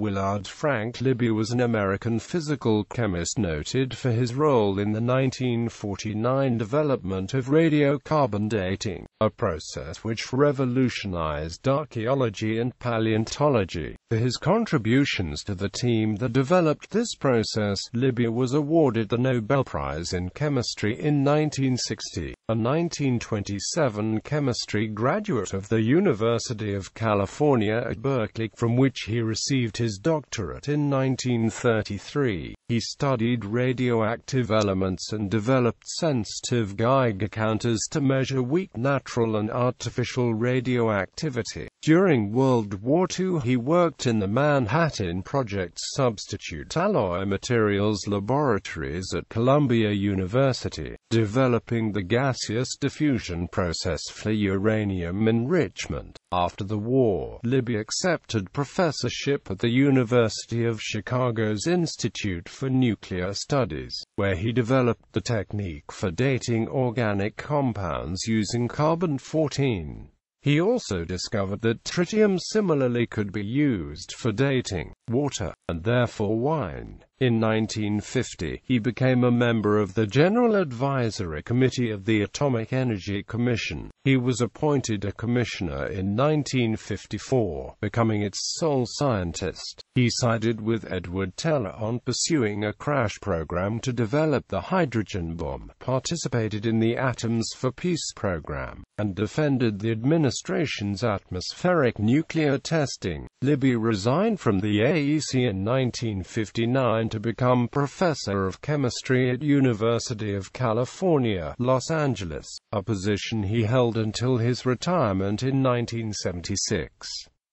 Willard Frank Libby was an American physical chemist noted for his role in the 1949 development of radiocarbon dating, a process which revolutionized archaeology and paleontology. For his contributions to the team that developed this process, Libby was awarded the Nobel Prize in Chemistry in 1960, a 1927 chemistry graduate of the University of California at Berkeley, from which he received his doctorate in 1933. He studied radioactive elements and developed sensitive Geiger counters to measure weak natural and artificial radioactivity. During World War II he worked in the Manhattan Project's substitute alloy materials laboratories at Columbia University, developing the gaseous diffusion process for uranium enrichment. After the war, Libby accepted professorship at the University of Chicago's Institute for Nuclear Studies, where he developed the technique for dating organic compounds using carbon-14. He also discovered that tritium similarly could be used for dating water, and therefore wine. In 1950, he became a member of the General Advisory Committee of the Atomic Energy Commission. He was appointed a commissioner in 1954, becoming its sole scientist. He sided with Edward Teller on pursuing a crash program to develop the hydrogen bomb, participated in the Atoms for Peace program, and defended the administration's atmospheric nuclear testing. Libby resigned from the AEC in 1959 to become professor of chemistry at University of California, Los Angeles, a position he held until his retirement in 1976.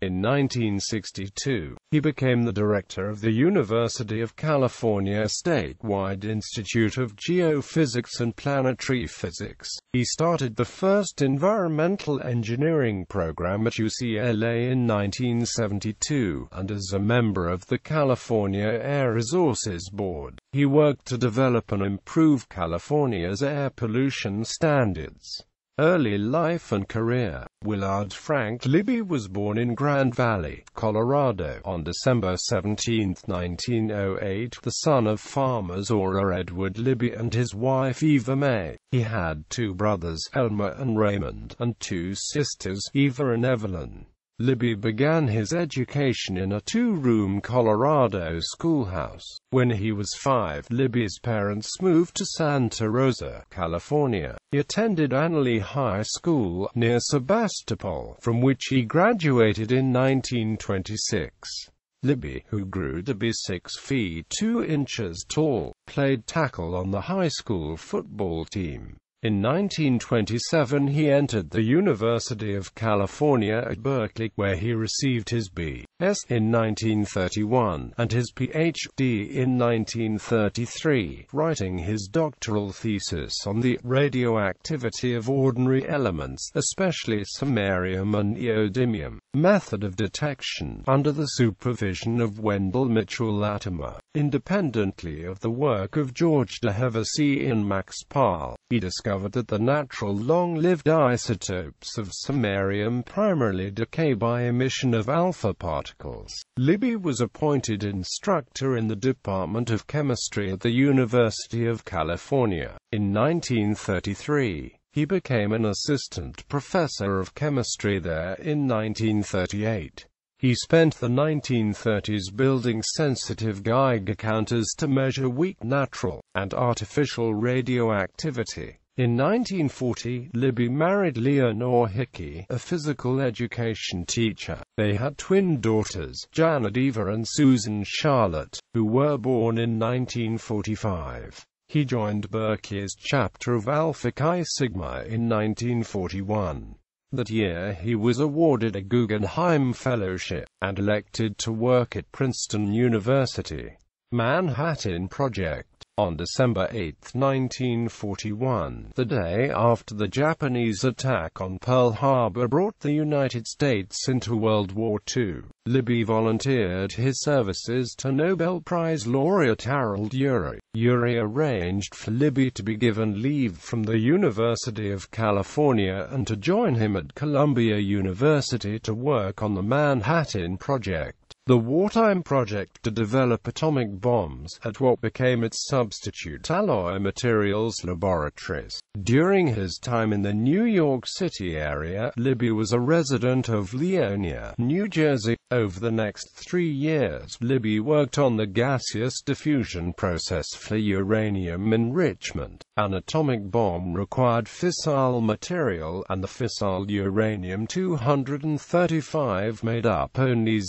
In 1962, he became the director of the University of California statewide Institute of Geophysics and Planetary Physics. He started the first environmental engineering program at UCLA in 1972, and as a member of the California Air Resources Board, he worked to develop and improve California's air pollution standards. Early life and career Willard Frank Libby was born in Grand Valley, Colorado, on December 17, 1908, the son of farmers Zora Edward Libby and his wife Eva May. He had two brothers, Elmer and Raymond, and two sisters, Eva and Evelyn. Libby began his education in a two-room Colorado schoolhouse. When he was five, Libby's parents moved to Santa Rosa, California. He attended Analy High School, near Sebastopol, from which he graduated in 1926. Libby, who grew to be 6 feet 2 inches tall, played tackle on the high school football team. In 1927 he entered the University of California at Berkeley, where he received his B.S. in 1931, and his Ph.D. in 1933, writing his doctoral thesis on the radioactivity of ordinary elements, especially samarium and neodymium, method of detection, under the supervision of Wendell Mitchell Latimer. Independently of the work of George de Hevesy and Max Pahl, he discovered that the natural long-lived isotopes of samarium primarily decay by emission of alpha particles. Libby was appointed instructor in the Department of Chemistry at the University of California. In 1933, he became an assistant professor of chemistry there in 1938. He spent the 1930s building sensitive Geiger counters to measure weak natural and artificial radioactivity. In 1940, Libby married Leonore Hickey, a physical education teacher. They had twin daughters, Janet Eva and Susan Charlotte, who were born in 1945. He joined Berkeley's chapter of Alpha Chi Sigma in 1941. That year he was awarded a Guggenheim Fellowship, and elected to work at Princeton University. Manhattan Project on December 8, 1941, the day after the Japanese attack on Pearl Harbor brought the United States into World War II, Libby volunteered his services to Nobel Prize laureate Harold Urey. Urey arranged for Libby to be given leave from the University of California and to join him at Columbia University to work on the Manhattan Project. The wartime project to develop atomic bombs at what became its substitute Alloy Materials Laboratories. During his time in the New York City area, Libby was a resident of Leonia, New Jersey. Over the next three years, Libby worked on the gaseous diffusion process for uranium enrichment. An atomic bomb required fissile material, and the fissile uranium-235 made up only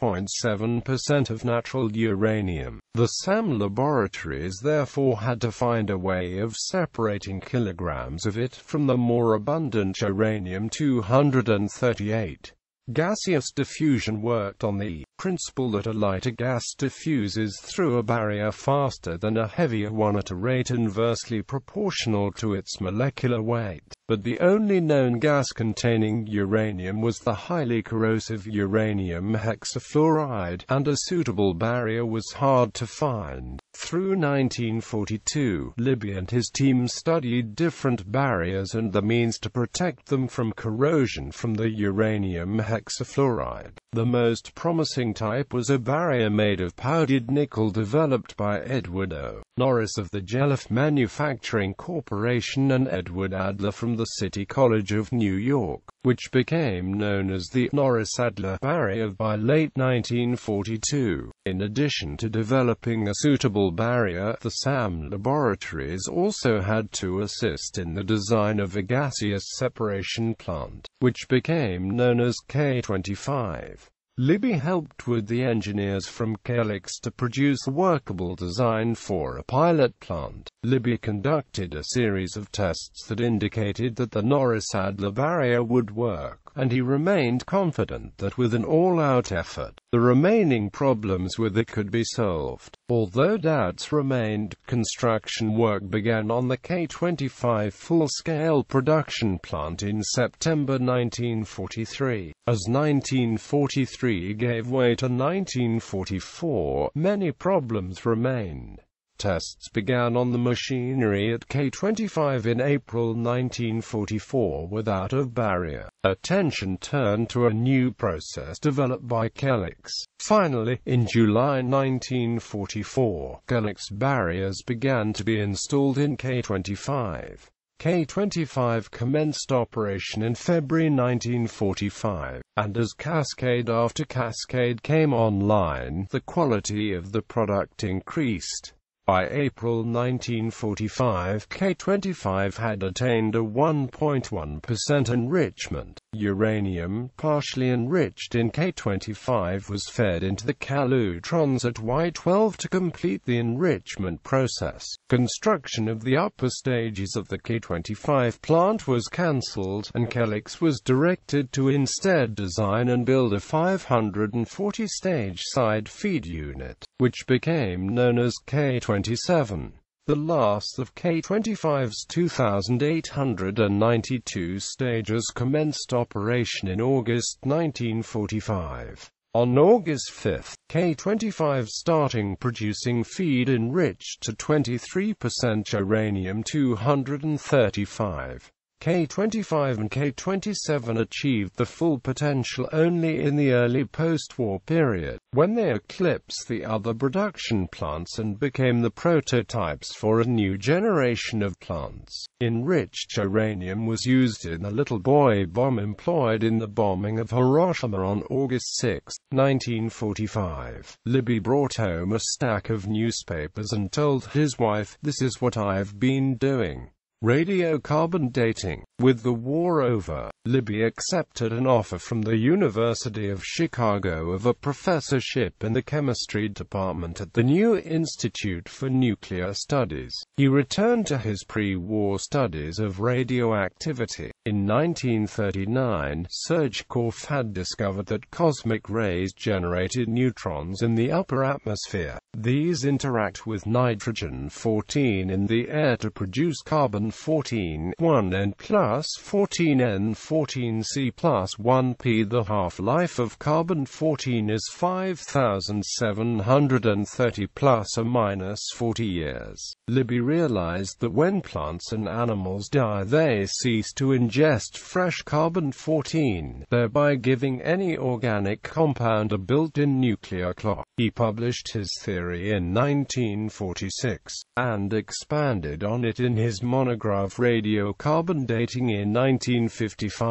0.7% of natural uranium. The SAM laboratories therefore had to find a way of separating kilograms of it from the more abundant uranium-238. Gaseous diffusion worked on the principle that a lighter gas diffuses through a barrier faster than a heavier one at a rate inversely proportional to its molecular weight. But the only known gas containing uranium was the highly corrosive uranium hexafluoride, and a suitable barrier was hard to find. Through 1942, Libby and his team studied different barriers and the means to protect them from corrosion from the uranium hexafluoride. The most promising type was a barrier made of powdered nickel developed by Edward O. Norris of the Jelliff Manufacturing Corporation and Edward Adler from the City College of New York, which became known as the Norris-Adler barrier by late 1942. In addition to developing a suitable barrier, the SAM laboratories also had to assist in the design of a gaseous separation plant, which became known as K25. Libby helped with the engineers from Kellex to produce a workable design for a pilot plant. Libby conducted a series of tests that indicated that the Norris-Adler barrier would work, and he remained confident that with an all-out effort, the remaining problems with it could be solved. Although doubts remained, construction work began on the K-25 full-scale production plant in September 1943. As 1943 gave way to 1944, many problems remained. Tests began on the machinery at K25 in April 1944 without a barrier. Attention turned to a new process developed by Kellex. Finally, in July 1944, Kellex barriers began to be installed in K25. K-25 commenced operation in February 1945, and as cascade after cascade came online, the quality of the product increased. By April 1945, K25 had attained a 1.1% enrichment. Uranium, partially enriched in K25 was fed into the calutrons at Y12 to complete the enrichment process. Construction of the upper stages of the K25 plant was cancelled, and Kellex was directed to instead design and build a 540-stage side feed unit, which became known as K25. 27. The last of K-25's 2,892 stages commenced operation in August 1945. On August 5, K-25 starting producing feed enriched to 23% uranium-235. K-25 and K-27 achieved the full potential only in the early post-war period, when they eclipsed the other production plants and became the prototypes for a new generation of plants. Enriched uranium was used in the Little Boy bomb employed in the bombing of Hiroshima on August 6, 1945. Libby brought home a stack of newspapers and told his wife, this is what I've been doing. Radiocarbon dating. With the war over, Libby accepted an offer from the University of Chicago of a professorship in the chemistry department at the New Institute for Nuclear Studies. He returned to his pre-war studies of radioactivity. In 1939, Serge Korff had discovered that cosmic rays generated neutrons in the upper atmosphere. These interact with nitrogen-14 in the air to produce carbon-14, 1 and plus 14N4 carbon-14C plus 1p. The half-life of carbon-14 is 5,730 plus or minus 40 years. Libby realized that when plants and animals die they cease to ingest fresh carbon-14, thereby giving any organic compound a built-in nuclear clock. He published his theory in 1946, and expanded on it in his monograph Radiocarbon Dating in 1955.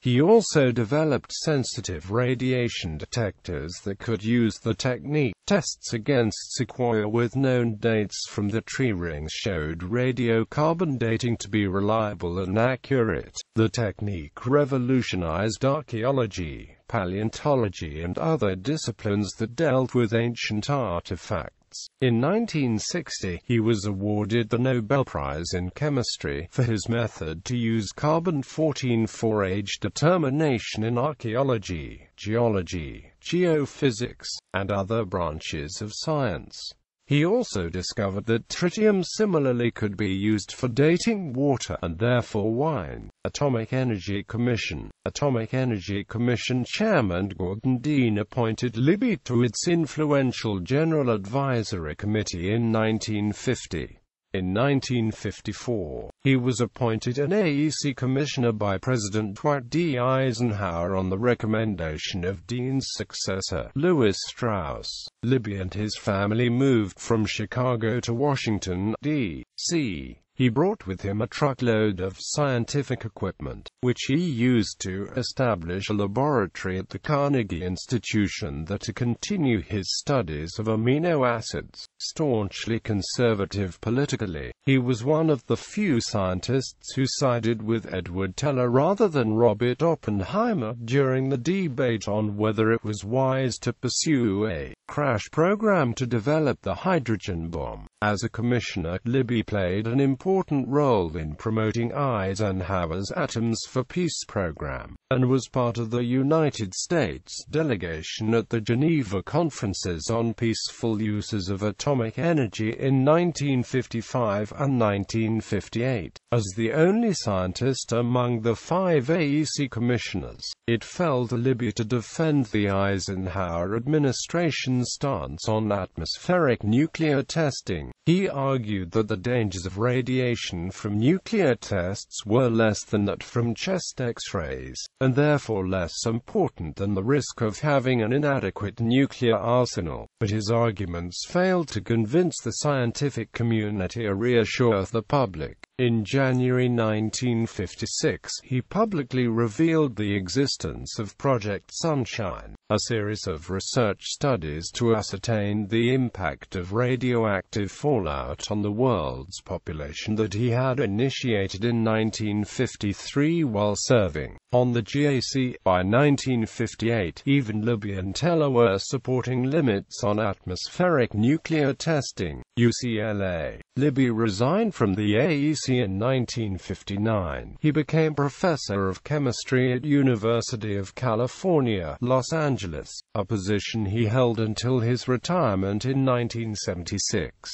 He also developed sensitive radiation detectors that could use the technique. Tests against sequoia with known dates from the tree rings showed radiocarbon dating to be reliable and accurate. The technique revolutionized archaeology, paleontology and other disciplines that dealt with ancient artifacts. In 1960, he was awarded the Nobel Prize in Chemistry for his method to use carbon-14 for age determination in archaeology, geology, geophysics, and other branches of science. He also discovered that tritium similarly could be used for dating water, and therefore wine. Atomic Energy Commission Atomic Energy Commission Chairman Gordon Dean appointed Libby to its influential General Advisory Committee in 1950. In 1954, he was appointed an AEC commissioner by President Dwight D. Eisenhower on the recommendation of Dean's successor, Lewis Strauss. Libby and his family moved from Chicago to Washington, D.C. He brought with him a truckload of scientific equipment, which he used to establish a laboratory at the Carnegie Institution that to continue his studies of amino acids. Staunchly conservative politically, he was one of the few scientists who sided with Edward Teller rather than Robert Oppenheimer during the debate on whether it was wise to pursue a crash program to develop the hydrogen bomb. As a commissioner, Libby played an important role in promoting Eisenhower's Atoms for Peace program, and was part of the United States delegation at the Geneva Conferences on Peaceful Uses of Atomic Energy in 1955 and 1958. As the only scientist among the five AEC commissioners, it fell to Libby to defend the Eisenhower administration's stance on atmospheric nuclear testing. He argued that the dangers of radiation from nuclear tests were less than that from chest x-rays, and therefore less important than the risk of having an inadequate nuclear arsenal. But his arguments failed to convince the scientific community or reassure the public. In January 1956, he publicly revealed the existence of Project Sunshine, a series of research studies to ascertain the impact of radioactive fallout on the world's population that he had initiated in 1953 while serving on the GAC. By 1958, even Libby and Teller were supporting limits on atmospheric nuclear testing. UCLA. Libby resigned from the AEC in 1959. He became professor of chemistry at University of California, Los Angeles, a position he held until his retirement in 1976.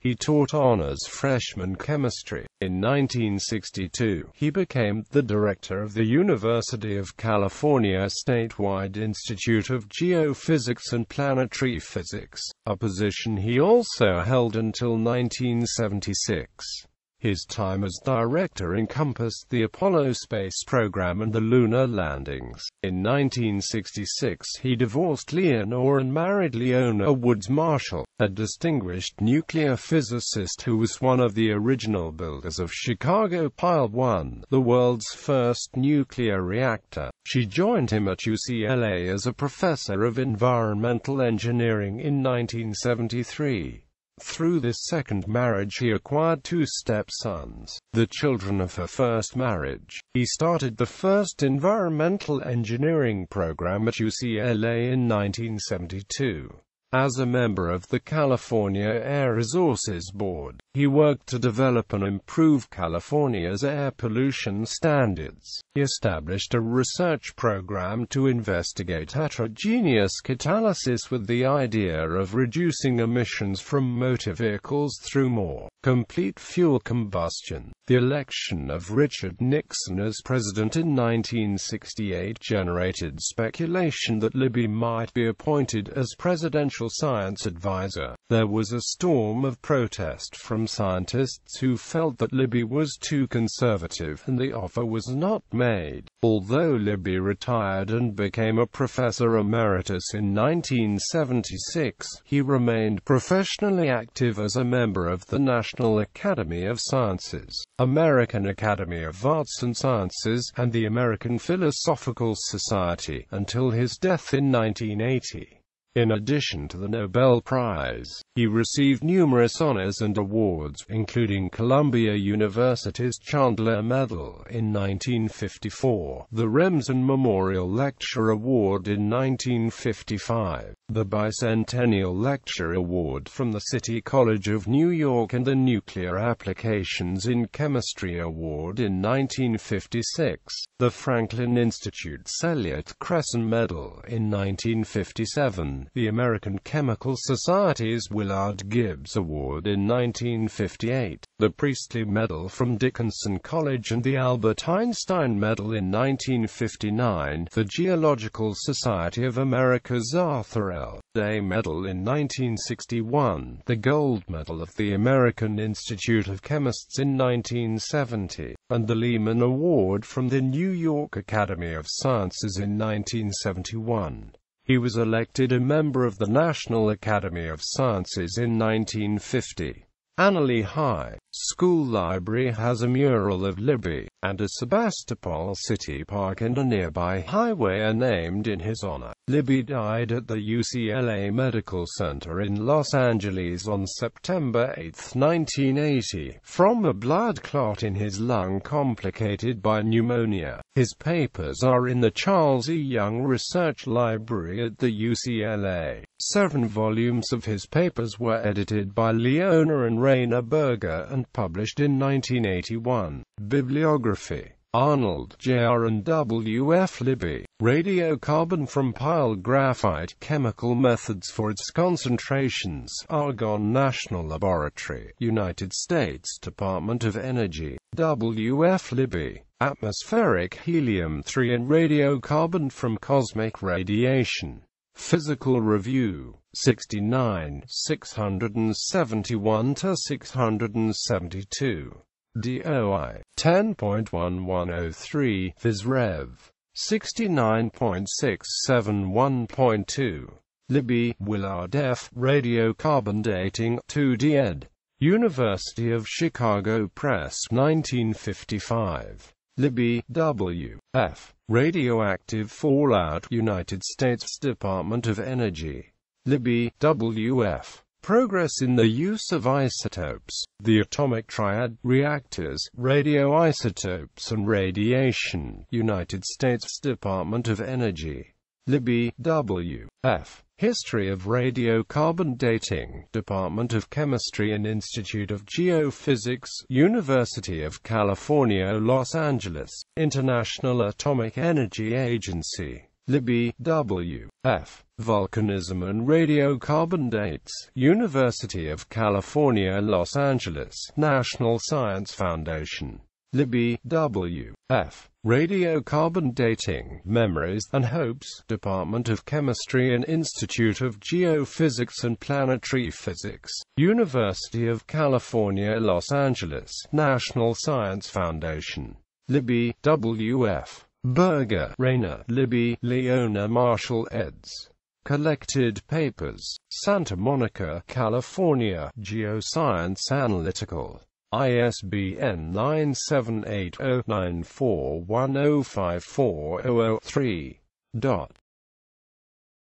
He taught honors freshman chemistry. In 1962, he became the director of the University of California Statewide Institute of Geophysics and Planetary Physics, a position he also held until 1976. His time as director encompassed the Apollo space program and the lunar landings. In 1966 he divorced Leonore and married Leona Woods Marshall, a distinguished nuclear physicist who was one of the original builders of Chicago Pile 1, the world's first nuclear reactor. She joined him at UCLA as a professor of environmental engineering in 1973. Through this second marriage he acquired two stepsons, the children of her first marriage. He started the first environmental engineering program at UCLA in 1972. As a member of the California Air Resources Board, he worked to develop and improve California's air pollution standards. He established a research program to investigate heterogeneous catalysis with the idea of reducing emissions from motor vehicles through more complete fuel combustion. The election of Richard Nixon as president in 1968 generated speculation that Libby might be appointed as presidential science advisor. There was a storm of protest from scientists who felt that Libby was too conservative and the offer was not made. Although Libby retired and became a professor emeritus in 1976, he remained professionally active as a member of the National Academy of Sciences, American Academy of Arts and Sciences, and the American Philosophical Society, until his death in 1980. In addition to the Nobel Prize, he received numerous honors and awards, including Columbia University's Chandler Medal in 1954, the Remsen Memorial Lecture Award in 1955, the Bicentennial Lecture Award from the City College of New York and the Nuclear Applications in Chemistry Award in 1956, the Franklin Institute's Elliott Cresson Medal in 1957, the American Chemical Society's Willard Gibbs Award in 1958, the Priestley Medal from Dickinson College and the Albert Einstein Medal in 1959, the Geological Society of America's Arthur L. Day Medal in 1961, the Gold Medal of the American Institute of Chemists in 1970, and the Lehman Award from the New York Academy of Sciences in 1971. He was elected a member of the National Academy of Sciences in 1950. Analy High School Library has a mural of Libby, and a Sebastopol City Park and a nearby highway are named in his honor. Libby died at the UCLA Medical Center in Los Angeles on September 8, 1980, from a blood clot in his lung complicated by pneumonia. His papers are in the Charles E. Young Research Library at the UCLA. Seven volumes of his papers were edited by Leona and Rainer Berger and published in 1981. Bibliography Arnold, J.R. and W. F. Libby. Radiocarbon from piled graphite Chemical methods for its concentrations. Argonne National Laboratory. United States Department of Energy. W. F. Libby. Atmospheric helium-3 and radiocarbon from cosmic radiation. Physical Review. 69, 671 to 672. DOI 10.1103 Physrev 69.671.2 Libby, Willard F. Radiocarbon Dating 2D ed. University of Chicago Press 1955 Libby, W. F. Radioactive Fallout United States Department of Energy Libby, W. F. Progress in the use of isotopes, the atomic triad, reactors, radioisotopes and radiation, United States Department of Energy. Libby, W. F. History of Radiocarbon Dating, Department of Chemistry and Institute of Geophysics, University of California, Los Angeles, International Atomic Energy Agency. Libby, W. F. Volcanism and Radiocarbon Dates, University of California, Los Angeles, National Science Foundation. Libby, W. F. Radiocarbon Dating, Memories and Hopes, Department of Chemistry and Institute of Geophysics and Planetary Physics, University of California, Los Angeles, National Science Foundation. Libby, W. F. Berger, Rainer, Libby, Leona Marshall eds. Collected Papers, Santa Monica, California, Geoscience Analytical. ISBN 9780941054003. Dot.